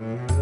Mm-hmm.